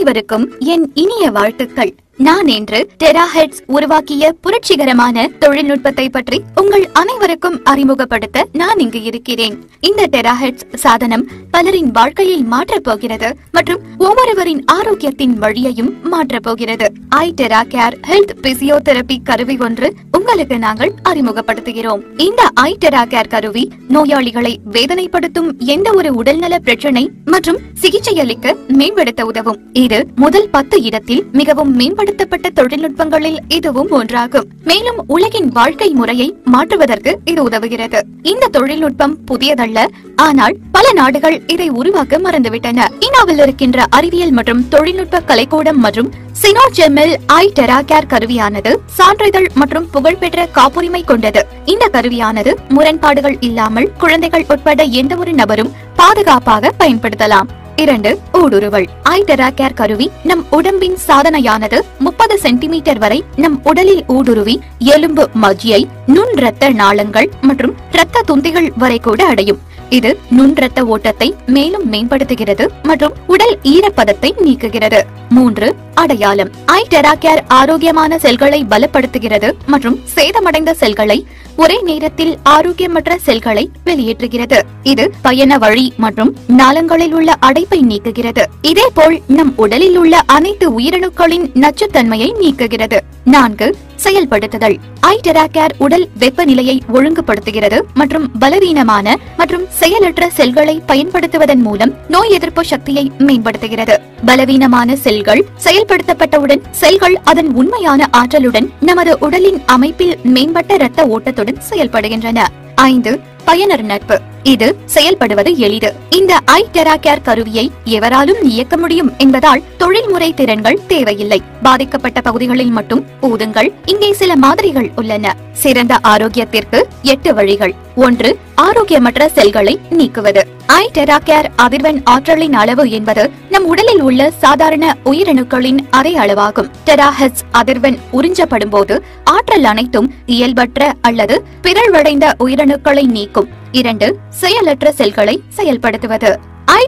அனைவருக்கும் என் இனிய வாழ்த்துக்கள். நான் இன்று டெராஹெட்ஸ் உருவாக்கிய புரட்சிகரமான தொழில்நுட்பத்தை பற்றி உங்கள் அனைவருக்கும் அறிமுகப்படுத்த நான் இங்கு இருக்கிறேன். இந்த டெராஹெட்ஸ் சாதனம் பலரின் வாழ்க்கையை மாற்றப் போகிறது மற்றும் ஒவ்வொருவரின் ஆரோக்கியத்தின் வழியையும் மாற்றப் போகிறது I tera care health physiotherapy கருவி ஒன்று உங்களுக்கு நாங்கள் அறிமுகப்படுத்துகிறோம். இந்த ஐ டெரா கேர் கருவி நோயாளிகளை வேதனைப்படுத்தும் எந்த ஒரு உடல்நல பிரச்சனை மற்றும் சிகிச்சை அளிக்க மேம்படுத்த உதவும். இது முதல் பத்து இடத்தில் மிகவும் மேம்படுத்தப்பட்ட தொழில்நுட்பங்களில் இதுவும் ஒன்றாகும். மேலும் உலகின் வாழ்க்கை முறையை மாற்றுவதற்கு இது உதவுகிறது. இந்த தொழில்நுட்பம் புதியதல்ல ஆனால் பல நாடுகள் இதை உருவாக்க மறந்துவிட்டன. இனாவில் இருக்கின்ற அறிவியல் மற்றும் தொழில்நுட்ப கலைக்கூடம் மற்றும் சினோஜெமில் ஐ டெராகேர் கருவியானது சான்றிதழ் மற்றும் புகழ்பெற்ற காப்புரிமை கொண்டது. இந்த கருவியானது முரண்பாடுகள் இல்லாமல் குழந்தைகள் உட்பட எந்த ஒரு நபரும் பாதுகாப்பாக பயன்படுத்தலாம். இரண்டு ஊடுருவல். ஐ டெராகேர் கருவி நம் உடம்பின் சாதனையானது முப்பது சென்டிமீட்டர் வரை நம் உடலில் ஊடுருவி எலும்பு மஜ்ஜியை நுண் இரத்த நாளங்கள் மற்றும் இரத்த துந்திகள் வரை கூட அடையும். இது நுண் இரத்த ஓட்டத்தை மேலும் மேம்படுத்துகிறது மற்றும் உடல் ஈரப்பதத்தை நீக்குகிறது. மூன்று அடையாளம். ஐ டெராகேர் ஆரோக்கியமான செல்களை பலப்படுத்துகிறது மற்றும் சேதமடைந்த செல்களை ஒரே நேரத்தில் ஆரோக்கியமற்ற செல்களை வெளியேற்றுகிறது. இது பயண வழி மற்றும் நாளங்களில் உள்ள அடைப்பை நீக்குகிறது. இதேபோல் நம் உடலில் உள்ள அனைத்து உயிரணுக்களின் நச்சுத்தன்மையை நீக்குகிறது. நான்கு செயல்படுத்துதல். ஐடெராகேர் உடல் வெப்பநிலையை ஒழுங்குபடுத்துகிறது மற்றும் பலவீனமான மற்றும் செயலற்ற செல்களை பயன்படுத்துவதன் மூலம் நோய் எதிர்ப்பு சக்தியை மேம்படுத்துகிறது. பலவீனமான செல்கள் செயல்படுத்தப்பட்டவுடன் செல்கள் அதன் உண்மையான ஆற்றலுடன் நமது உடலின் அமைப்பில் மேம்பட்ட இரத்த ஓட்டத்துடன் செயல்படுகின்றன. ஐந்து பயனர் நட்பு. இது செயல்படுவது எளிது. இந்த ஐ டெராகேர் கருவியை எவராலும் இயக்க முடியும் என்பதால் தொழில்முறை திறன்கள் தேவையில்லை. பாதிக்கப்பட்ட பகுதிகளில் மட்டும் ஊதுங்கள். இங்கே சில மாதிரிகள் உள்ளன. சிறந்த ஆரோக்கியத்திற்கு எட்டு வழிகள். ஒன்று ஆரோக்கியமற்ற செல்களை நீக்குவது. ஐ டெராகேர் அதிர்வெண் ஆற்றலின் அளவு என்பது நம் உடலில் உள்ள சாதாரண உயிரணுக்களின் அதே அளவாகும். டெராஹெட்ஸ் அதிர்வெண் உறிஞ்சப்படும் போது ஆற்றல் அனைத்தும் இயல்பற்ற அல்லது பிறழ்வடைந்த உயிரணுக்களை நீக்கும். இரண்டு செயலற்ற செல்களை செயல்படுத்துவது. ஐ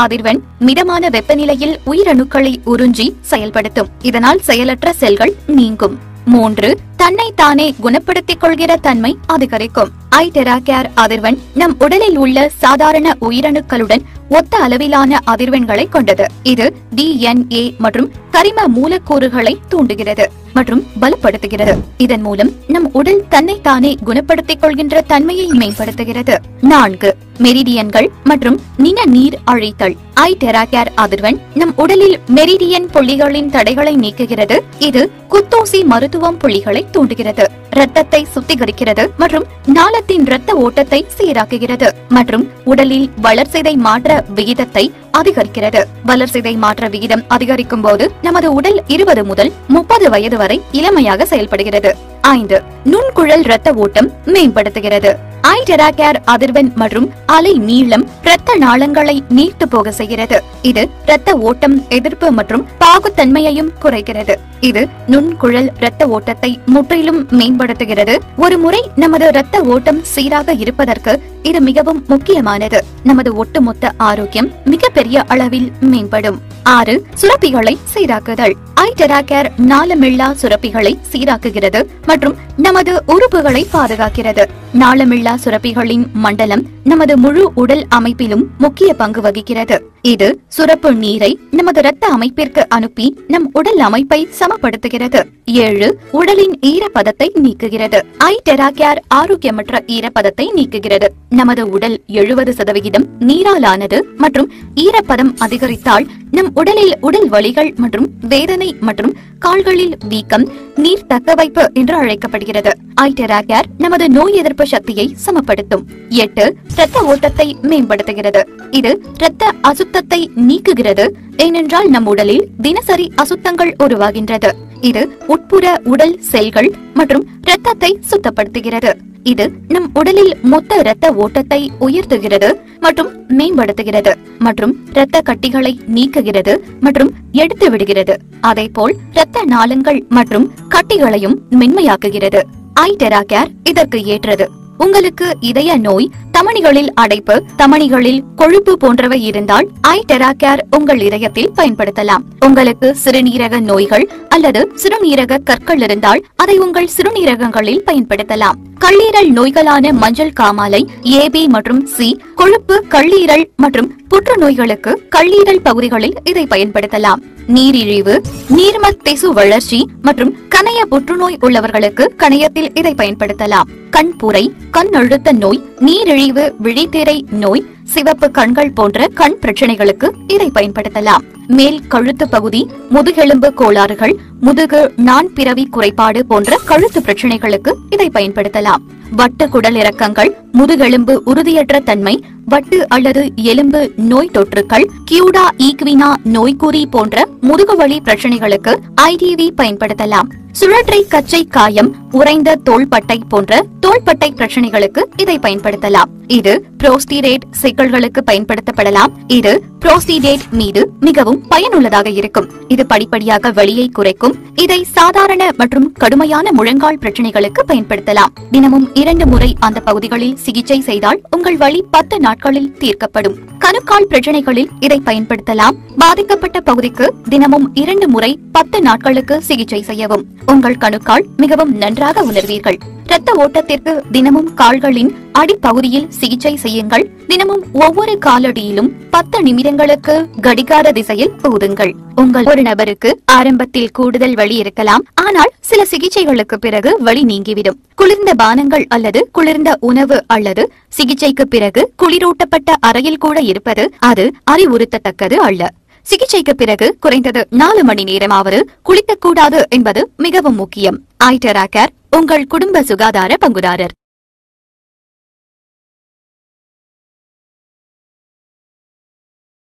அதிர்வெண் மிதமான வெப்பநிலையில் உயிரணுக்களை உறிஞ்சி செயல்படுத்தும். இதனால் செயலற்ற செல்கள் நீங்கும். மூன்று தன்னை தானே குணப்படுத்திக் கொள்கிற தன்மை அதிகரிக்கும். ஐ டெராகேர் அதிர்வெண் நம் உடலில் உள்ள சாதாரண உயிரணுக்களுடன் ஒத்த அளவிலான அதிர்வெண்களை கொண்டது. இது டிஎன்ஏ மற்றும் கரிம மூலக்கூறுகளை தூண்டுகிறது மற்றும் பலப்படுத்துகிறது. இதன் மூலம் நம் உடல் தன்னை தானே குணப்படுத்திக் கொள்கின்ற தன்மையை மேம்படுத்துகிறது. நான்கு மெரிடியன்கள் மற்றும் நின நீர் அழித்தல். ஐ டெராகேர் அதிர்வெண் நம் உடலில் மெரிடியன் புள்ளிகளின் தடைகளை நீக்குகிறது. இது குத்தூசி மருத்துவம் புள்ளிகளை தூண்டுகிறது. இரத்தத்தை சுத்திகரிக்கிறது மற்றும் நாளத்தின் இரத்த ஓட்டத்தை சீராக்குகிறது மற்றும் உடலில் வளர்சிதை மாற்ற விகிதத்தை அதிகரிக்கிறது. வளர்சிதை மாற்ற விகிதம் அதிகரிக்கும் போது நமது உடல் இருபது முதல் முப்பது வயது வரை இளமையாக செயல்படுகிறது. ஐந்து நுண்குழல் இரத்த ஓட்டம் மேம்படுத்துகிறது. ஐ டெராகேர் அதிர்வெண் மற்றும் அலை நீளம் இரத்த நாளங்களை நீர்த்து போக செய்கிறது. இது இரத்த ஓட்டம் எதிர்ப்பு மற்றும் பாகுத்தன்மையையும் குறைக்கிறது. இது நுண்குழல் இரத்த ஓட்டத்தை முற்றிலும் மேம்படுத்துகிறது. ஒரு முறை நமது இரத்த ஓட்டம் சீராக இருப்பதற்கு இது மிகவும் முக்கியமானது. நமது ஒட்டுமொத்த ஆரோக்கியம் மிகப்பெரிய அளவில் மேம்படும். ஆறு சுரப்பிகளை சீராக்குதல். ஐடெராகேர் நாளமில்லா சுரப்பிகளை சீராக்குகிறது மற்றும் நமது உறுப்புகளை பாதுகாக்கிறது. நாளமில்லா சுரப்பிகளின் மண்டலம் நமது முழு உடல் அமைப்பிலும் முக்கிய பங்கு வகிக்கிறது. இது சுரப்பு நீரை நமது இரத்த அமைப்பிற்கு அனுப்பி நம் உடல் அமைப்பை சம சமப்படுத்துகிறது ஏழு உடலின் ஈரப்பதத்தை நீக்குகிறது. ஐ டெராகேர் ஆரோக்கியமற்ற ஈரப்பதத்தை நீக்குகிறது. நமது உடல் எழுபது சதவிகிதம் நீராலானது மற்றும் ஈரப்பதம் அதிகரித்தால் நம் உடலில் உடல் வலிகள் மற்றும் வேதனை மற்றும் கால்களில் வீக்கம் நீர் தக்கவைப்பு என்று அழைக்கப்படுகிறது. ஐ நமது நோய் எதிர்ப்பு சக்தியை சமப்படுத்தும். எட்டு இரத்த ஓட்டத்தை மேம்படுத்துகிறது. இது இரத்த அசுத்தத்தை நீக்குகிறது. ஏனென்றால் நம் உடலில் தினசரி அசுத்தங்கள் உருவாகின்றது. இது உட்புற உடல் செல்கள் மற்றும் இரத்தத்தை சுத்தப்படுத்துகிறது. இது நம் உடலில் மொத்த இரத்த ஓட்டத்தை உயர்த்துகிறது மற்றும் மேம்படுத்துகிறது மற்றும் இரத்த கட்டிகளை நீக்குகிறது மற்றும் எடுத்து விடுகிறது. அதேபோல் இரத்த நாளங்கள் மற்றும் கட்டிகளையும் மென்மையாக்குகிறது. ஐ டெராகேர் இதற்கு ஏற்றது. உங்களுக்கு இதய நோய் தமணிகளில் அடைப்பு தமணிகளில் கொழுப்பு போன்றவை இருந்தால் ஐ டெராகேர் உங்கள் இதயத்தில் பயன்படுத்தலாம். உங்களுக்கு சிறுநீரக நோய்கள் அல்லது சிறுநீரக கற்கள் இருந்தால் அதை உங்கள் சிறுநீரகங்களில் பயன்படுத்தலாம். கல்லீரல் நோய்களான மஞ்சள் காமாலை ஏபி மற்றும் சி கொழுப்பு கல்லீரல் மற்றும் புற்றுநோய்களுக்கு கல்லீரல் பகுதிகளில் இதை பயன்படுத்தலாம். நீரிழிவு நீர்ம திசு வளர்ச்சி மற்றும் கணைய புற்றுநோய் உள்ளவர்களுக்கு கணையத்தில் இதை பயன்படுத்தலாம். கண்புரை கண் அழுத்த நோய் நீரிழிவு விழித்திரை நோய் சிவப்பு கண்கள் போன்ற கண் பிரச்சனைகளுக்கு இதை பயன்படுத்தலாம். மேல் கழுத்து பகுதி முதுகெலும்பு கோளாறுகள் முதுகு நான் பிறவி குறைபாடு போன்ற கழுத்து பிரச்சனைகளுக்கு இதை பயன்படுத்தலாம். வட்ட குடல் இறக்கங்கள் முதுகெலும்பு உறுதியற்ற தன்மை வட்டு அல்லது எலும்பு நோய் தொற்றுக்கள் கியூடா ஈக்வினா நோய்க்குறி போன்ற முதுகுவலி பிரச்சனைகளுக்கு ஐடிவி பயன்படுத்தலாம். சுழற்றை கச்சை காயம் உறைந்த தோள்பட்டை போன்ற தோள்பட்டை பிரச்சனைகளுக்கு இதை பயன்படுத்தலாம். இது புரோஸ்டிரேட் சிக்கல்களுக்கு பயன்படுத்தப்படலாம். இது புரோசிடேட் மீது மிகவும் பயனுள்ளதாக இருக்கும். இது படிப்படியாக வலியை குறைக்கும். இதை சாதாரண மற்றும் கடுமையான முழங்கால் பிரச்சனைகளுக்கு பயன்படுத்தலாம். தினமும் இரண்டு முறை அந்த பகுதிகளில் சிகிச்சை செய்தால் உங்கள் வலி பத்து நாட்களில் தீர்க்கப்படும். கணுக்கால் பிரச்சனைகளில் இதை பயன்படுத்தலாம். பாதிக்கப்பட்ட பகுதிக்கு தினமும் இரண்டு முறை பத்து நாட்களுக்கு சிகிச்சை செய்யவும். உங்கள் கணுக்கால் மிகவும் நன்றாக உணர்வீர்கள். இரத்த ஓட்டத்திற்கு தினமும் கால்களின் அடிப்பகுதியில் சிகிச்சை செய்யுங்கள். தினமும் ஒவ்வொரு காலடியிலும் பத்து நிமிடங்களுக்கு கடிகார திசையில் ஊதுங்கள். உங்கள் ஒரு நபருக்கு ஆரம்பத்தில் கூடுதல் வழி இருக்கலாம். ஆனால் சில சிகிச்சைகளுக்கு பிறகு வழி நீங்கிவிடும். குளிர்ந்த பானங்கள் அல்லது குளிர்ந்த உணவு அல்லது சிகிச்சைக்கு பிறகு குளிரூட்டப்பட்ட அறையில் கூட இருப்பது அது அறிவுறுத்தத்தக்கது அல்ல. சிகிச்சைக்கு பிறகு குறைந்தது நாலு மணி நேரமாவது குளிக்கக்கூடாது என்பது மிகவும் முக்கியம். ஐடரா கேர் உங்கள் குடும்ப சுகாதார பங்குதாரர்.